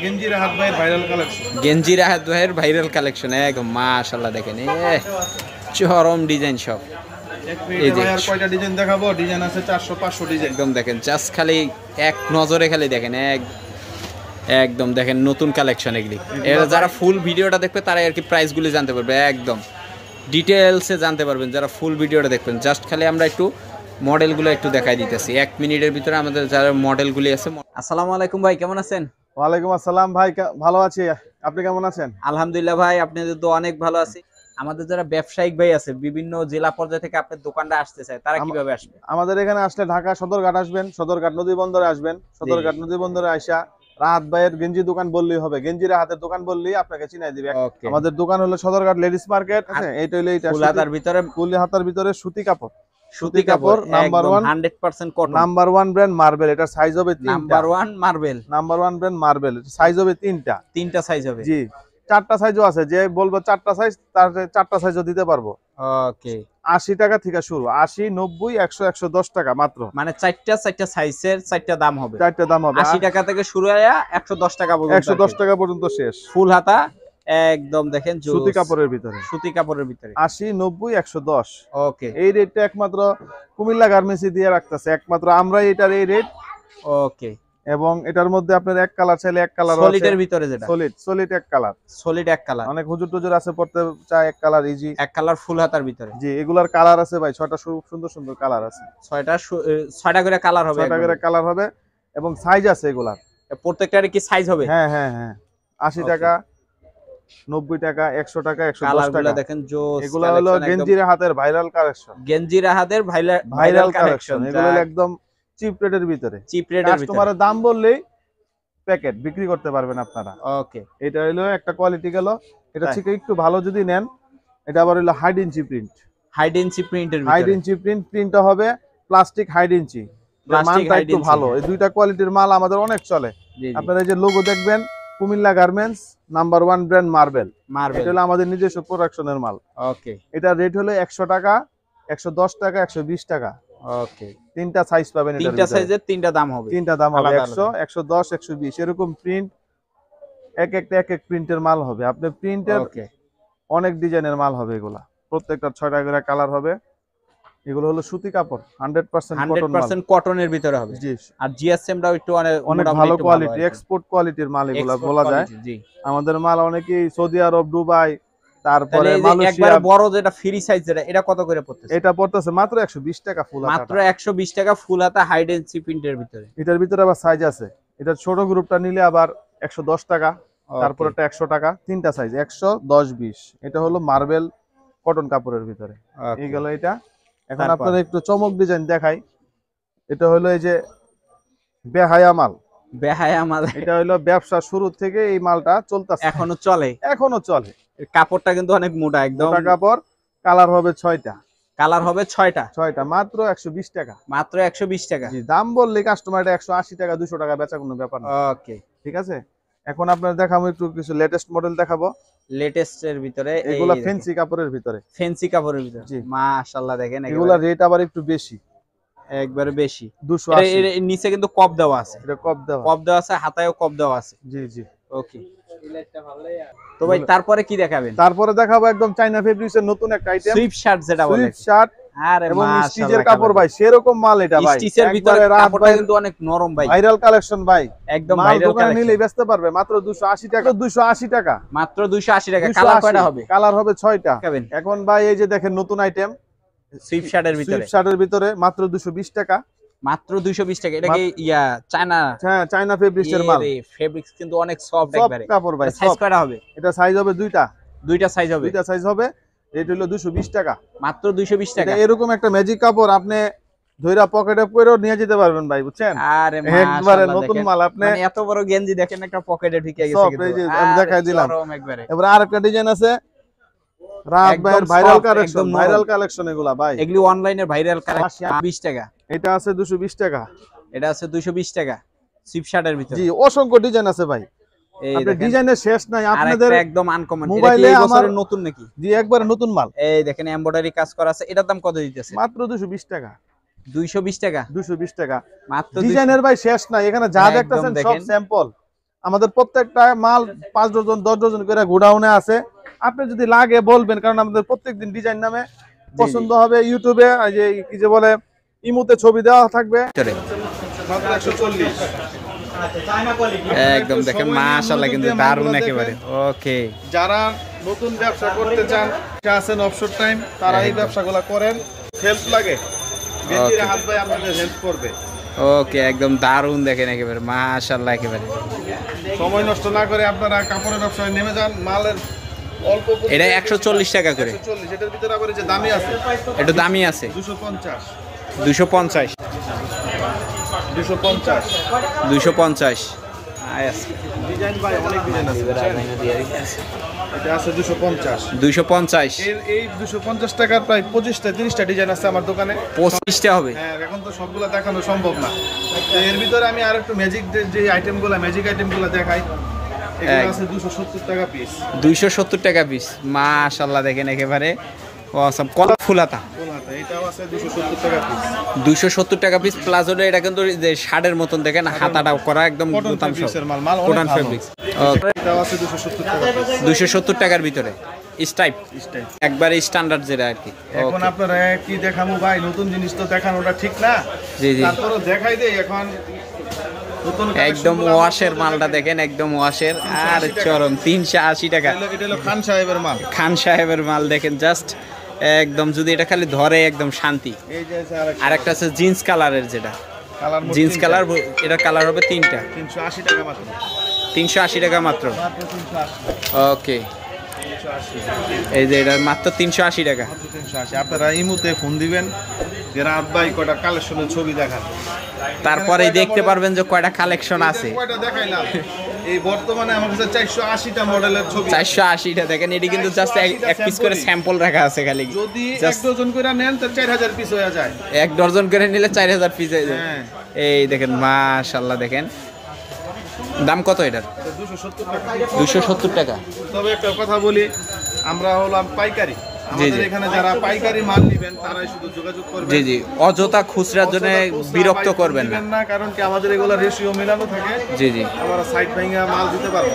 গেঞ্জি রাহাত ভাইয়ের viral collection গেঞ্জি রাহাত ভাইয়ের ভাইরাল কালেকশন একদম মাশাল্লাহ দেখেন এ চরম ডিজাইন সব। এই যে- কয়টা ডিজাইন দেখাবো? ডিজাইন আছে চারশো পাঁচশো ডিজাইন একদম দেখেন জাস্ট খালি এক নজরে খালি দেখেন এক একদম দেখেন নতুন কালেকশন এগুলি। এরা যারা ফুল ভিডিওটা দেখবে তারা আর কি প্রাইসগুলি জানতে পারবে একদম। ডিটেলসে জানতে পারবেন যারা ফুল ভিডিওটা দেখবেন জাস্ট খালি আমরা একটু মডেলগুলো একটু দেখাই দিতেছি। এক মিনিটের ভিতরে আমাদের যারা মডেলগুলি আছে আসসালামু আলাইকুম ভাই কেমন আছেন? ওয়ালাইকুম আসসালাম ভাই ভালো আছি? আপনি কেমন আছেন? আলহামদুলিল্লাহ ভাই আপনাদের তো অনেক ভালো আছি। আমাদের যারা ব্যবসায়িক ভাই আছে বিভিন্ন জেলা পর্যায় থেকে আপনার দোকানটা আসতে চায় তারা কীভাবে আসবে? আমাদের এখানে আসলে ঢাকা সদরঘাট আসবেন সদরঘাট নদী বন্দরে আসবেন সদরঘাট নদী বন্দরে আইসা রাহাত ভাইয়ের গেঞ্জি দোকান বললেই হবে। গেঞ্জি রাহাতের দোকান বললেই আপনাকে চিনাই দিবে। আমাদের দোকান হলো সদরঘাট লেডিস মার্কেট আছে এইটা হলো ফুল হাতার ভিতরে ফুল হাতার ভিতরে সুতি কাপড়। সুতি কাপড় number one hundred percent cotton number one brand marble এটা সাইজ হবে তিনটা। Number one marble number one brand marble size হবে তিনটা। তিনটা সাইজ হবে। জি চারটা সাইজও আছে যে বলব চারটা সাইজ তার চারটা সাইজও দিতে পারব। ওকে আশি টাকা থেকে শুরু আশি নব্বই একশো একশো দশ টাকা মাত্র। মানে চারটা চারটা সাইজের চারটা দাম হবে। চারটা দাম হবে। আশি টাকা থেকে শুরু হয়ে একশো দশ টাকা পর্যন্ত একশো দশ টাকা পর্যন্ত শেষ। ফুল হাতা একদম দেখেন। সুতি কাপড়ের ভিতরে। সুতি কাপড়ের ভিতরে। আশি নব্বই একশো দশ। ওকে। এই রেটটা একমাত্র কুমিল্লা গার্মেন্টসি দিয়ে রাখতেছে। একমাত্র আমরা এটার এই রেট। ওকে। এবং এটার মধ্যে আপনার এক কালার চাইলে এক কালার সলিডের ভিতরে যেটা। সলিড সলিড এক কালার। সলিড এক কালার। অনেক হুজুর টুজুর আছে পড়তে চায় এক কালার ইজি এক কালার ফুল হাতার ভিতরে। জি এগুলার কালার আছে ভাই। ছয়টা সুন্দর সুন্দর কালার আছে। ছয়টা ছয়টা করে কালার হবে ছয়টা করে কালার হবে। এবং সাইজ আছে এগুলার। প্রত্যেকটারই কি সাইজ হবে? হ্যাঁ হ্যাঁ হ্যাঁ। আশি Okay. টাকা। নব্বই টাকা একশো টাকা একশো দশ কালার টাকা। দেখেন জোস এগুলা হলো গেঞ্জির হাতের ভাইরাল কালেকশন গেঞ্জি রাহাদের ভাইরাল কালেকশন এগুলো একদম চিপ রেটের ভিতরে। চিপ রেটের ভিতরে। কাস্টমারের দাম বললেই প্যাকেট বিক্রি করতে পারবেন আপনারা। ওকে এটা হলো একটা কোয়ালিটি গেল। এটা থেকে একটু ভালো যদি নেন এটা আবার হলো height inch print height inch প্রিন্টের হাইড ইঞ্চি প্রিন্ট প্রিন্টটা হবে প্লাস্টিক হাইড ইঞ্চি মানটা একটু ভালো। এই দুইটা কোয়ালিটির মাল আমাদের অনেক চলে। আপনারা এই যে লোগো দেখবেন Comilla garments number one brand marble. Marble. এটা হলো আমাদের নিজস্ব প্রোডাকশনের মাল। ওকে। এটা রেট হলো একশো টাকা একশো দশ টাকা একশো বিশ টাকা। ওকে। তিনটা সাইজ পাবেন তিনটা সাইজের তিনটা দাম হবে। তিনটা দাম হবে একশো একশো দশ একশো বিশ। এরকম প্রিন্ট এক একটা এক এক প্রিন্টের মাল হবে। আপনি প্রিন্টের অনেক ডিজাইনের মাল হবে এগুলা। প্রত্যেকটা ছয়টা করে কালার হবে। এগুলো হলো সুতি কাপড় হান্ড্রেড পার্সেন্ট হান্ড্রেড কটন মাল। পার্সেন্ট কটনের ভিতরে হবে। জি আর জিএসএমটাও একটু অনেক ভালো কোয়ালিটি এক্সপোর্ট কোয়ালিটির মাল এগুলা বলা যায়। আমাদের মাল অনেকেই সৌদি আরব দুবাই তারপরে এই মালয়েশিয়া। বড় যেটা ফ্রি সাইজ যেটা এটা কত করে পড়তেছে? এটা পড়তেছে মাত্র একশো বিশ টাকা ফুল মাত্র টাকা ফুল হাতা প্রিন্টের ভিতরে। এটার ভিতরে আবার সাইজ আছে। এটা ছোট গ্রুপটা নিলে আবার একশো দশ টাকা তারপর একটা একশো টাকা তিনটা সাইজ একশো দশ বিশ। এটা হলো মার্বেল কটন কাপড়ের ভিতরে। এই গেল এটা এখন? আপনারা একটু চমক ডিজাইন দেখাই। এটা হলো এই যে বেহায়া মাল। বেহায়া মাল। এটা হলো ব্যবসা শুরু থেকে এই মালটা চলতেছে। এখনও চলে। এখনও চলে। কাপড়টা কিন্তু অনেক মোটা একদম মোটা কাপড় কালার হবে ছয়টা। কালার হবে ছয়টা। ছয়টা মাত্র একশো বিশ টাকা। মাত্র একশো বিশ টাকা। জি দাম বললে কাস্টমার এটা একশো আশি টাকা দুশো টাকা বেচা কোনো ব্যাপার না। ওকে ঠিক আছে? এখন আপনার দেখাবো একটু কিছু লেটেস্ট মডেল দেখাবো। লেটেস্ট এর ভিতরে এগুলা ফেন্সি কাপড়ের ভিতরে। ফেন্সি কাপড়ের ভিতরে। মাশাআল্লাহ দেখেন এগুলা রেট আবার একটু বেশি। একবারে বেশি। দুশো এটা- আশি। এর- এর নিচে কিন্তু কপ দেওয়া আছে। এটা কপ দেওয়া। কপ দেওয়া আছে হাতায়ও কপ দেওয়া আছে। জি জি। ওকে। তো ভাই তারপরে কি দেখাবেন? তারপরে দেখাবো একদম চাইনা ফেব্রিক্সের নতুন একটা আইটেম সুইপ শার্ট যেটা বলে। শার্ট এবং মাশাআল্লাহ স্টিচের কাপড় ভাই সেরকম মাল এটা ভাই। স্টিচের ভিতরে কাপড়টা কিন্তু অনেক নরম ভাই। ভাইরাল কালেকশন ভাই। একদম মাল ভাইরাল দোকানে নিলে বেচতে পারবে মাত্র 280 টাকা। 280 টাকা। মাত্র 280 টাকা কালার কয়টা হবে? কালার হবে 6টা এখন ভাই এই যে দেখেন নতুন আইটেম শার্টের ভিতরে। সুইফট শার্টের ভিতরে মাত্র 220 টাকা। মাত্র 220 টাকা। এটা কি ইয়া চায়না? হ্যাঁ চাইনা ফেব্রিক্স এর মাল। ফেব্রিক্স কিন্তু অনেক সফট একবারে। কাপড় ভাই সাইজ কয়টা হবে? এটা সাইজ হবে দুইটা। দুইটা সাইজ হবে। দুইটা সাইজ হবে। রেট হলো 220 টাকা। মাত্র 220 টাকা। এরকম একটা ম্যাজিক কাপড় আপনি ধইরা পকেটে পরেও নিয়ে যেতে পারবেন ভাই বুঝছেন? আরে একবারে নতুন মাল আপনি মানে এত বড় গেঞ্জি দেখেন একটা পকেটে ঢুকে গেছে কিন্তু। আমি দেখাই দিলাম। এবার আরেকটা ডিজাইন আছে। রাত ভাইয়ের ভাইরাল কালেকশন ভাইরাল কালেকশন এগুলা ভাই। এগুলি অনলাইনের ভাইরাল কালেকশন 20 টাকা। এটা আছে 220 টাকা। এটা আছে 220 টাকা সুইপ শার্টের ভিতরে। জি অসংখ্য ডিজাইন আছে ভাই। ডিজাইনের শেষ নাই আপনাদের আপনাদের একদম আনকমন মোবাইলে আমার- নতুন নাকি? জি একবারে নতুন মাল। এই দেখেন এমব্রয়ডারি কাজ করা আছে এটার দাম কত দিতেছে? মাত্র 220 টাকা। 220 টাকা? 220 টাকা। মাত্র ডিজাইনের ভাই শেষ নাই এখানে যা দেখতেছেন সব স্যাম্পল আমাদের প্রত্যেকটা মাল পাঁচ ডজন দশ ডজন করে গোডাউনে আছে। আপনি যদি লাগে বলবেন কারণ আমাদের প্রত্যেকদিন ডিজাইন নামে পছন্দ হবে ইউটিউবে যে কি যে বলে ইমুতে ছবি দেওয়া থাকবে। মাত্র একদম দেখেন মাশাআল্লাহ কিন্তু দারুণ একেবারে। ওকে। যারা নতুন ব্যবসা করতে চান যারা আছেন অবসর টাইম তারা এই ব্যবসাগুলো করেন হেল্প লাগে। হাত ভাই আপনাদের হেল্প করবে। ওকে একদম দারুণ দেখেন একেবারে মাশাআল্লাহ একেবারে। সময় নষ্ট না করে আপনারা কাপড়ের ব্যবসায় নেমে যান মালের অল্প এটা একশো চল্লিশ টাকা করে। চল্লিশ এটার ভিতরে আবার যে দামি আছে একটু দামি আছে। দুশো পঞ্চাশ। দুশো পঞ্চাশ। দুশো পঞ্চাশ। এই দুশো পঞ্চাশ টাকার প্রায় পঁচিশটা তিরিশটা ডিজাইন আছে আমার দোকানে। পঁচিশটা হবে। হ্যাঁ এখন তো সবগুলো দেখানো সম্ভব না। তো এর ভিতরে আমি আর একটু ম্যাজিক যে আইটেমগুলো ম্যাজিক আইটেমগুলো দেখাই। এগুলো দুশো সত্তর টাকা পিস দুইশো সত্তর টাকা পিস মাশাল্লাহ দেখেন একেবারে। অসম কলা ফুলাতা? সত্তর টাকা পিস দুইশো সত্তর টাকা পিস প্লাস হলে এটা কিন্তু যে শার্টের মতন দেখেন হাতাটা করা একদম কটন ফেব্রিক্স সত্তর দুইশো সত্তর টাকার ভিতরে। স্টাইপ একবারে স্ট্যান্ডার্ড যেটা আর কি। এখন আপনারা কি দেখাবো ভাই? নতুন জিনিস তো দেখানোটা ঠিক না? জি, জি। তারপরে দেখাই দেই এখন। একদম ওয়াশের মালটা দেখেন একদম ওয়াশের আর চরম তিনশো আশি টাকা। খান সাহেবের মাল। খান সাহেবের মাল দেখেন জাস্ট একদম যদি এটা খালি ধরে একদম শান্তি। আর একটা আছে জিন্স কালারের যেটা। জিন্স কালার এটা কালার হবে তিনটা। তিনশো আশি টাকা মাত্র। তিনশো আশি টাকা মাত্র। মাত্র তিনশো আশি। ওকে। এই যে এটা মাত্র তিনশো আশি টাকা। তিনশো আশি। আপনারা ইমুতে ফোন দিবেন যে রাত ভাই কয়টা কালেকশনের ছবি দেখান তারপরেই দেখতে পারবেন যে কয়টা কালেকশন আছে। কয়টা দেখাইলাম এই বর্তমানে আমার কাছে চারশো আশিটা মডেলের ছবি। চারশো আশিটা দেখেন এটি কিন্তু জাস্ট এক পিস করে স্যাম্পল রাখা আছে খালি। যদি এক ডজন করে নেন তো চার হাজার পিস হয়ে যায়। এক ডজন করে নিলে চার হাজার পিস হয়ে যায়। হ্যাঁ। এই দেখেন মাশাল্লাহ দেখেন। দাম কত এটার? দুশো সত্তর টাকা। দুশো সত্তর টাকা। তবে একটা কথা বলি আমরা হলাম পাইকারি। আমাদের এখানে যারা পাইকারি মাল নেবেন তারাই শুধু যোগাযোগ করবেন। জি জি। অযথা খুচরার জন্য বিরক্ত করবেন না। কারণ কি আমাদের এগুলো রেশিও মেলানো থাকে। জি জি। আমরা সাইড ভাঙা মাল দিতে পারব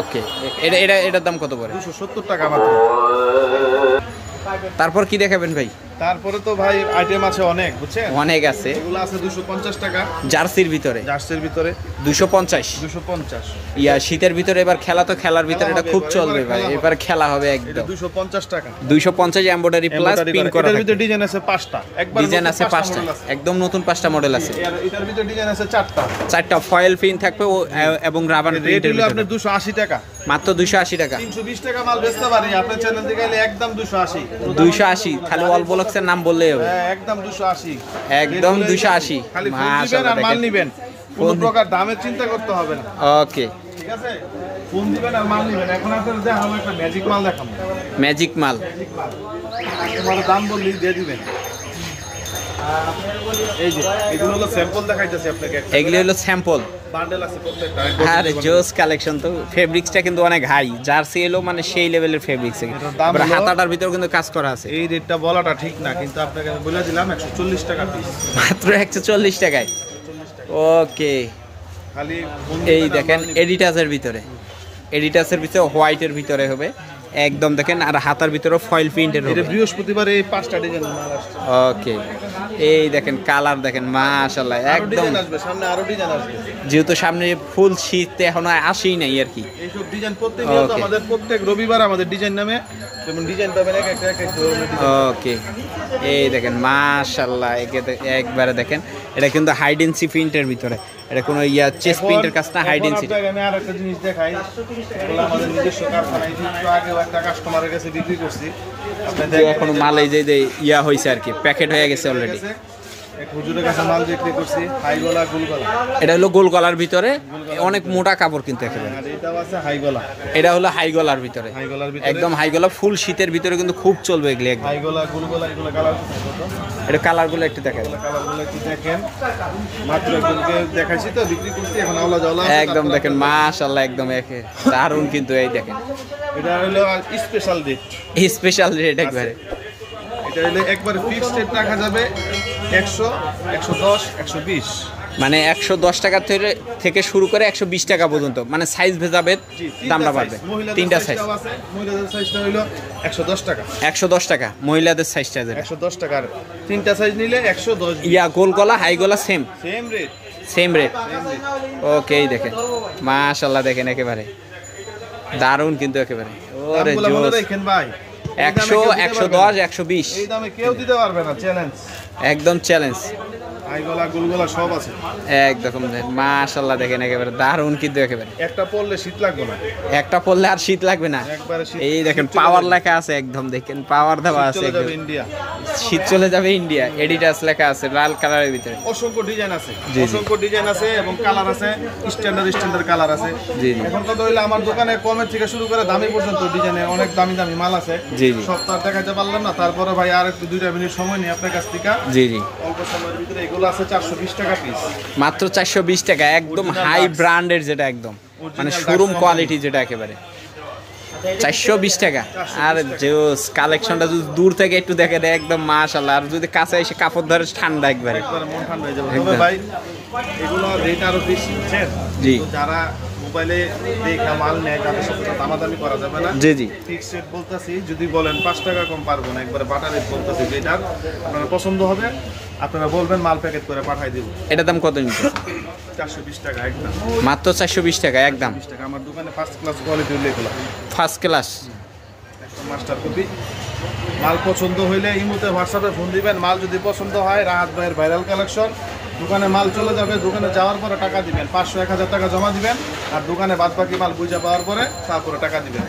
ওকে। এটা এটা এটার দাম কত পড়ে? টাকা মাত্র। তারপর কি দেখাবেন ভাই? তারপরে তো ভাই আইটেম আছে অনেক বুঝছেন? অনেক আছে। এগুলো আছে দুশো পঞ্চাশ টাকা। জার্সির ভিতরে। জার্সের ভিতরে। দুশো পঞ্চাশ। দুশো পঞ্চাশ। ইয়া শীতের ভিতরে এবার খেলা তো খেলার ভিতরে এটা খুব চলবে ভাই। এবার খেলা হবে একদম। দুশো পঞ্চাশ টাকা। দুইশো পঞ্চাশ এম্বয়ডারি প্লাস পিন করা। এটার ভিতরে ডিজাইন আছে পাঁচটা। একবার ডিজাইন আছে পাঁচটা একদম নতুন পাঁচটা মডেল আছে। এটার ভিতরে ডিজাইন আছে চারটা। চারটা। ফয়েল পিন থাকবে এবং রাবার রেট প্রিন্টের হলো ভিতরে। আপনার দুশো আশি টাকা। মাত্র দুইশো আশি টাকা। টাকা মাল বেচতে পারি। আপনার চ্যানেল থেকে গেলে একদম দুশো আশি। দুইশো আশি। খালি অল বলক্সের নাম বললেই হবে। হ্যাঁ, একদম দুশো আশি। একদম 280 খালি ফোন মাশাআল্লাহ, দিবেন আর মাল নিবেন। কোনো প্রকার দামের চিন্তা করতে হবে না। ওকে। ঠিক আছে? ফোন দিবেন আর মাল নিবেন। এখন আপনার দেখাবো একটা ম্যাজিক মাল দেখাবো। ম্যাজিক মাল। তোমার দাম বললি দিয়ে দিবেন। এই যে এগুলো হলো স্যাম্পল দেখাইতেছি আপনাকে এগুলি হলো স্যাম্পল আর জোস কালেকশন তো ফেব্রিক্সটা কিন্তু অনেক হাই জার্সি এলো মানে সেই লেভেলের ফেব্রিক্স হাতাটার ভিতরে কিন্তু কাজ করা আছে। এই রেটটা বলাটা ঠিক না কিন্তু আপনাকে আমি বলে দিলাম একশো চল্লিশ টাকা পিস মাত্র একশো চল্লিশ টাকায়। ওকে। খালি এই দেখেন এডিটাসের ভিতরে। এডিটাসের ভিতরে হোয়াইটের ভিতরে হবে। একদম দেখেন আর হাতার ভিতরে ফয়েল প্রিন্টের এটা বৃহস্পতিবার এই পাঁচটা ডিজাইন মাল আসছে। ওকে এই দেখেন কালার দেখেন মাশাল্লাহ আরও একদম। আসবে সামনে আরও ডিজাইন আসবে। যেহেতু সামনে ফুল শীত এখনও আসেই নাই আর কি। এইসব ডিজাইন Okay. আমাদের প্রত্যেক রবিবার আমাদের ডিজাইন নামে যেমন ডিজাইন পাবেন এক একটা এক ওকে এই দেখেন দে- একবারে দেখেন এটা কিন্তু হাইডেন্সি প্রিন্টের ভিতরে। এটা কোনো ইয়া চেস প্রিন্টের কাজ না হাই ডেন্সিটি আমি আর একটা জিনিস দেখাই। এগুলো আমাদের নিজস্ব কারখানায় একটু আগে একটা কাস্টমারের কাছে বিক্রি করছি। আপনাদের এখনও মাল এই যে যে ইয়া হয়েছে আর কি প্যাকেট হয়ে গেছে অলরেডি এটা হলো গোল গলার ভিতরে অনেক মোটা কাপড় কিন্তু একেবারে। এটা হলো হাই গলার ভিতরে। একদম হাই গলা ফুল শীতের ভিতরে কিন্তু খুব চলবে এগুলি একদম। এটা কালারগুলো একটু দেখেন। একদম দেখেন মাশাল্লাহ একদম একে দারুণ কিন্তু এই দেখেন। এটা হলো স্পেশাল রেট স্পেশাল রেট একবারে। এটা হলো একবার ফিক্সড রেট রাখা যাবে একশো একশো দশ একশো বিশ। মানে একশো দশ টাকা থেকে শুরু করে একশো বিশ টাকা পর্যন্ত। মানে সাইজ ভেজাভেদ দামটা বাড়বে। তিনটা সাইজ মহিলাদের সাইজটা হইল একশো দশ টাকা। একশো দশ টাকা মহিলাদের সাইজটা একশো দশ টাকার। তিনটা সাইজ নিলে একশো দশ ইয়া গোল গলা হাই গলা same same rate same rate okay এই দেখেন। মাশাল্লাহ দেখেন একেবারে। দারুণ কিন্তু একেবারে। ওরে জোস। ভাই। একশো একশো দশ। একশো বিশ। এই দামে কেউ দিতে পারবে না চ্যালেঞ্জ একদম চ্যালেঞ্জ আইগলা গুলগলা সব আছে। একদম মাশাল্লাহ দেখেন একেবারে দারুণ কিন্তু একেবারে। একটা পরলে শীত লাগবে না। একটা পড়লে আর শীত লাগবে না। এই দেখেন পাওয়ার লেখা আছে একদম দেখেন পাওয়ার দেওয়া আছে একদম। ইন্ডিয়া শীত চলে যাবে ইন্ডিয়া এডিটাস লেখা আছে লাল কালারের ভিতরে। অসংখ্য ডিজাইন আছে। অসংখ্য ডিজাইন আছে এবং কালার আছে স্ট্যান্ডার্ড স্ট্যান্ডার্ড কালার আছে। জি, জি। এখন কথা হইলে আমার দোকানে কমের থেকে শুরু করে দামি পর্যন্ত ডিজাইনে অনেক দামি দামি মাল আছে। সব দেখাতে পারলাম না। তারপরে ভাই আর একটু দুইটা মিনিট সময় নিয়ে আপনার কাছ থেকে জি জি। অল্প সময়ের ভিতরে এগুলো আছে চারশো বিশ টাকা পিস মাত্র চারশো বিশ টাকা একদম হাই। ব্র্যান্ডের যেটা একদম। মানে শোরুম কোয়ালিটি যেটা একেবারে। চারশো বিশ টাকা। আর যে কালেকশনটা যদি দূর থেকে একটু দেখে দেয় একদম মাশাল্লাহ আর যদি কাছে এসে কাপড় ধরে ঠান্ডা একবারে। একবারে মন ঠান্ডা হয়ে যাবে। ভাই এগুলো রেট আরও বেশি জি। যারা মোবাইলে দেখা মাল নেয় তাদের সাথে দামাদামি করা যাবে না। জি জি। ফিক্স রেট বলতেছি যদি বলেন পাঁচ টাকা কম পারব না একবারে বাটার রেট বলতেছি যেটার আপনারা পছন্দ হবে আপনারা বলবেন মাল প্যাকেট করে পাঠাই দিব। এটার দাম কত নিচ্ছে চারশো বিশ টাকা একদম। মাত্র চারশো বিশ টাকা একদম। বিশ টাকা আমার দোকানে ফার্স্ট ক্লাস কোয়ালিটি উল্লেখ ফার্স্ট ক্লাস মাস্টার কপি মাল পছন্দ হইলে ইমুতে হোয়াটসঅ্যাপে ফোন দিবেন মাল যদি পছন্দ হয় রাহাত ভাইয়ের ভাইরাল কালেকশন দোকানে মাল চলে যাবে, দোকানে যাওয়ার পরে টাকা দিবেন। পাঁচশো, এক হাজার টাকা জমা দিবেন, আর দোকানে বাদ বাকি মাল বুঝে পাওয়ার পরে তারপরে টাকা দিবেন।